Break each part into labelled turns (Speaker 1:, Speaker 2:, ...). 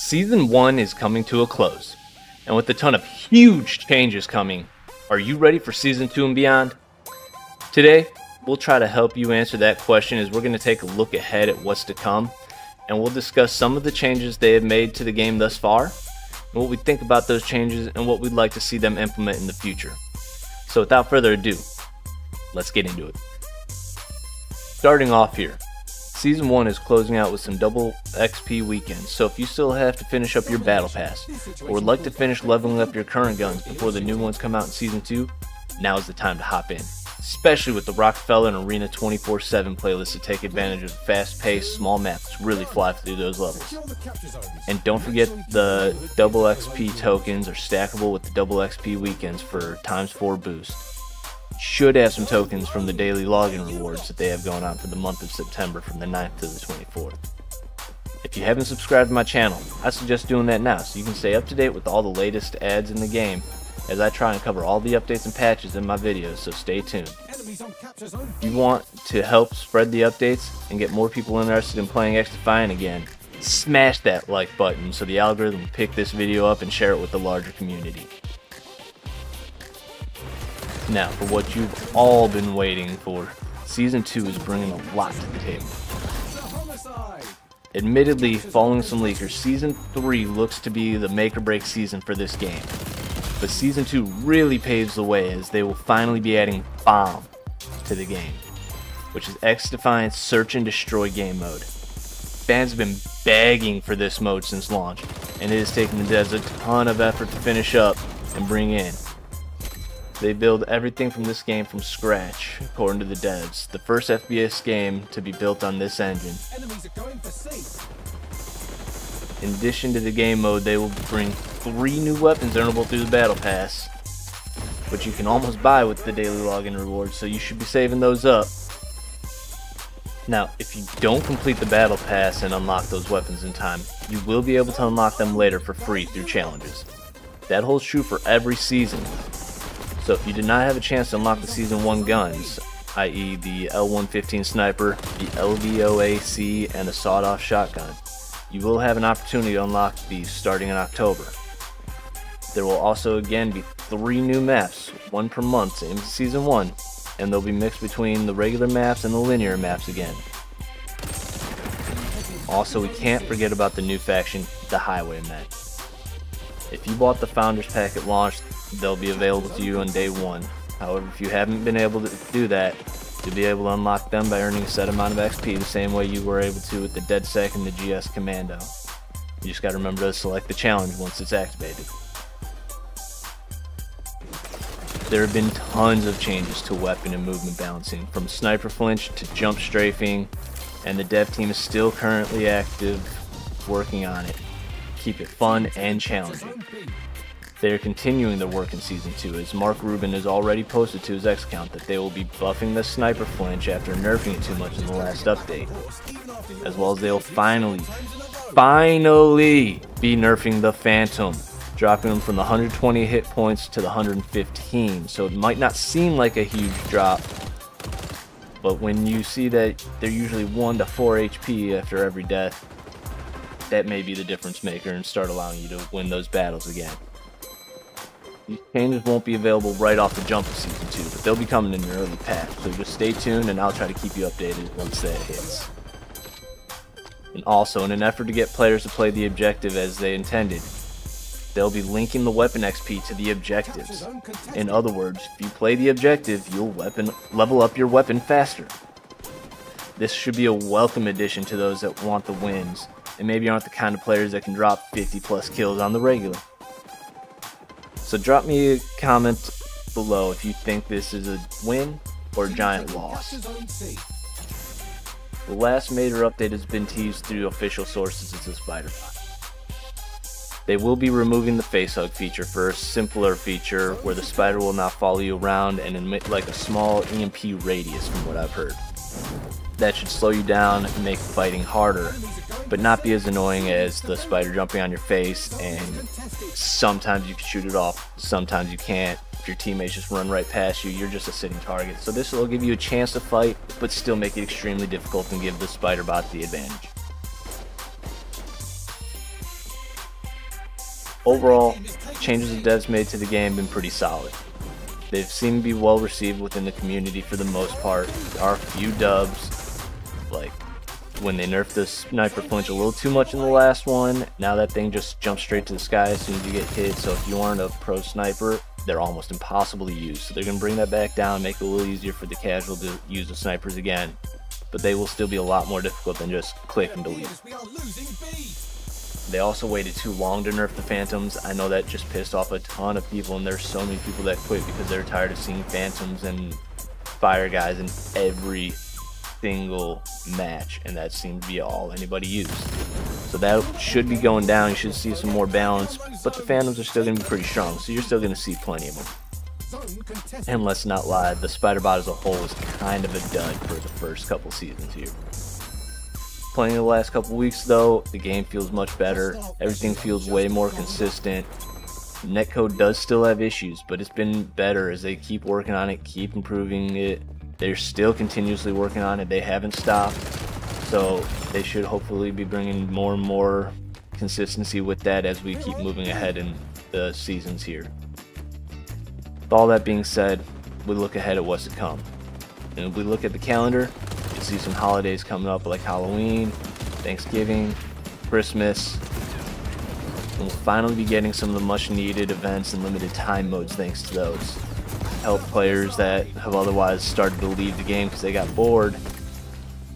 Speaker 1: Season 1 is coming to a close, and with a ton of huge changes coming, are you ready for Season 2 and beyond? Today, we'll try to help you answer that question as we're going to take a look ahead at what's to come, and we'll discuss some of the changes they have made to the game thus far, and what we think about those changes and what we'd like to see them implement in the future. So without further ado, let's get into it. Starting off here, Season 1 is closing out with some double XP weekends, so if you still have to finish up your Battle Pass, or would like to finish leveling up your current guns before the new ones come out in Season 2, now is the time to hop in. Especially with the Rockefeller and Arena 24-7 playlist to take advantage of the fast-paced, small maps really fly through those levels. And don't forget the double XP tokens are stackable with the double XP weekends for times 4 boost should have some tokens from the daily login rewards that they have going on for the month of September from the 9th to the 24th. If you haven't subscribed to my channel, I suggest doing that now so you can stay up to date with all the latest ads in the game as I try and cover all the updates and patches in my videos, so stay tuned. If you want to help spread the updates and get more people interested in playing XDefiant again, smash that like button so the algorithm will pick this video up and share it with the larger community. Now, for what you've all been waiting for, Season 2 is bringing a lot to the table. Admittedly, following some leakers, Season 3 looks to be the make or break season for this game. But Season 2 really paves the way as they will finally be adding Bomb to the game, which is XDefiant's Search and Destroy game mode. Fans have been begging for this mode since launch, and it has taken the devs a ton of effort to finish up and bring in. They build everything from this game from scratch, according to the devs. The first FPS game to be built on this engine. In addition to the game mode, they will bring three new weapons earnable through the Battle Pass, which you can almost buy with the daily login rewards, so you should be saving those up. Now, if you don't complete the Battle Pass and unlock those weapons in time, you will be able to unlock them later for free through challenges. That holds true for every season, so if you did not have a chance to unlock the Season 1 guns, i.e. the L115 Sniper, the LVOAC, and the sawed-off shotgun, you will have an opportunity to unlock these starting in October. There will also again be three new maps, one per month in Season 1, and they'll be mixed between the regular maps and the linear maps again. Also, we can't forget about the new faction, the Highwaymen. If you bought the Founders Pack at launch, they'll be available to you on day one. However, if you haven't been able to do that, you'll be able to unlock them by earning a set amount of XP the same way you were able to with the DedSec and the GS Commando. You just gotta remember to select the challenge once it's activated. There have been tons of changes to weapon and movement balancing, from sniper flinch to jump strafing, and the dev team is still currently active working on it keep it fun and challenging. They are continuing their work in Season 2 as Mark Rubin has already posted to his X account that they will be buffing the sniper flinch after nerfing it too much in the last update. As well as they will finally, finally be nerfing the Phantom, dropping them from the 120 hit points to the 115. So it might not seem like a huge drop, but when you see that they're usually 1 to 4 HP after every death, that may be the difference maker and start allowing you to win those battles again. These changes won't be available right off the jump of Season 2, but they'll be coming in an early patch, so just stay tuned and I'll try to keep you updated once that hits. And also, in an effort to get players to play the objective as they intended, they'll be linking the weapon XP to the objectives. In other words, if you play the objective, you'll weapon level up your weapon faster. This should be a welcome addition to those that want the wins, and maybe aren't the kind of players that can drop 50 plus kills on the regular. So drop me a comment below if you think this is a win or a giant loss. The last major update has been teased through official sources as a Spider Bot. They will be removing the face hug feature for a simpler feature where the spider will not follow you around and emit like a small EMP radius from what I've heard. That should slow you down and make fighting harder, but not be as annoying as the spider jumping on your face and sometimes you can shoot it off, sometimes you can't. If your teammates just run right past you, you're just a sitting target. So this will give you a chance to fight, but still make it extremely difficult and give the spider bot the advantage. overall, changes the devs made to the game have been pretty solid. They've seemed to be well received within the community for the most part. There are a few dubs, like when they nerfed the sniper flinch a little too much in the last one. Now that thing just jumps straight to the sky as soon as you get hit. So if you aren't a pro sniper, they're almost impossible to use. So they're going to bring that back down, make it a little easier for the casual to use the snipers again. But they will still be a lot more difficult than just click and delete. They also waited too long to nerf the Phantoms. I know that just pissed off a ton of people, and there's so many people that quit because they're tired of seeing Phantoms and Fire guys in every single match, and that seemed to be all anybody used. So that should be going down. You should see some more balance, but the Phantoms are still going to be pretty strong, so you're still going to see plenty of them. And let's not lie, the Spider Bot as a whole is kind of a dud for the first couple seasons here. Playing the last couple weeks though, the game feels much better. Everything feels way more consistent. Netcode does still have issues, but it's been better as they keep working on it, keep improving it. They're still continuously working on it. They haven't stopped. So they should hopefully be bringing more and more consistency with that as we keep moving ahead in the seasons here. With all that being said, we look ahead at what's to come. And if we look at the calendar, you see some holidays coming up like Halloween, Thanksgiving, Christmas. And we'll finally be getting some of the much needed events and limited time modes thanks to those. Help players that have otherwise started to leave the game because they got bored.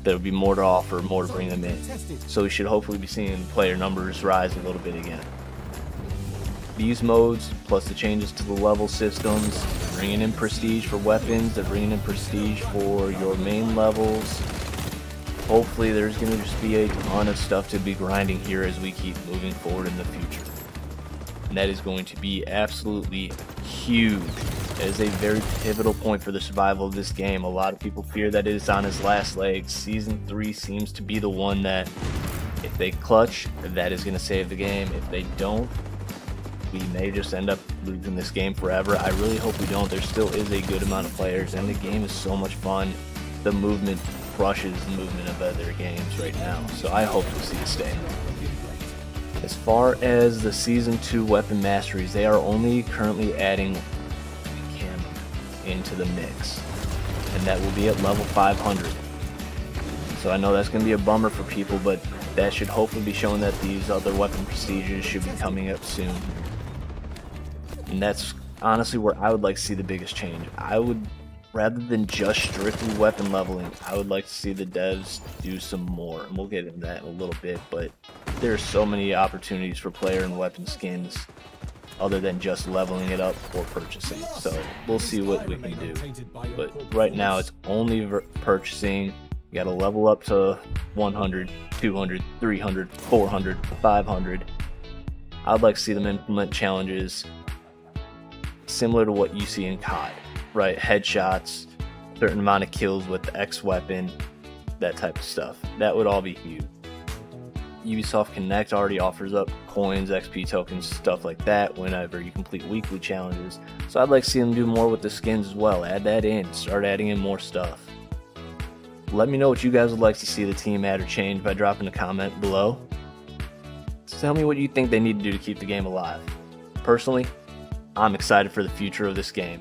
Speaker 1: There will be more to offer, more to bring them in. So we should hopefully be seeing player numbers rise a little bit again. These modes, plus the changes to the level systems, bringing in prestige for weapons, they're bringing in prestige for your main levels. Hopefully there's going to just be a ton of stuff to be grinding here as we keep moving forward in the future. And that is going to be absolutely huge. Is a very pivotal point for the survival of this game. A lot of people fear that it is on his last legs. Season 3 seems to be the one that, if they clutch, that is going to save the game. If they don't, we may just end up losing this game forever. I really hope we don't. There still is a good amount of players, and the game is so much fun. The movement crushes the movement of other games right now, so I hope to see it stay. As far as the Season 2 weapon masteries, they are only currently adding into the mix, and that will be at level 500. So I know that's going to be a bummer for people, but that should hopefully be showing that these other weapon prestiges should be coming up soon. And that's honestly where I would like to see the biggest change. I would, rather than just strictly weapon leveling, I would like to see the devs do some more. And we'll get into that in a little bit, but there's so many opportunities for player and weapon skins other than just leveling it up or purchasing. So we'll see what we can do. But right now it's only purchasing. You gotta level up to 100, 200, 300, 400, 500. I'd like to see them implement challenges similar to what you see in COD, right? Headshots, certain amount of kills with the X weapon, that type of stuff. That would all be huge. Ubisoft Connect already offers up coins, XP tokens, stuff like that whenever you complete weekly challenges. So I'd like to see them do more with the skins as well. Add that in, start adding in more stuff. Let me know what you guys would like to see the team add or change by dropping a comment below. Tell me what you think they need to do to keep the game alive. Personally, I'm excited for the future of this game.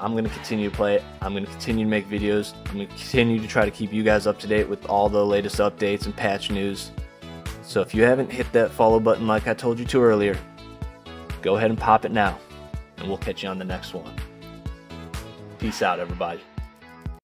Speaker 1: I'm going to continue to play it. I'm going to continue to make videos. I'm going to continue to try to keep you guys up to date with all the latest updates and patch news. So if you haven't hit that follow button like I told you to earlier, go ahead and pop it now, and we'll catch you on the next one. Peace out, everybody.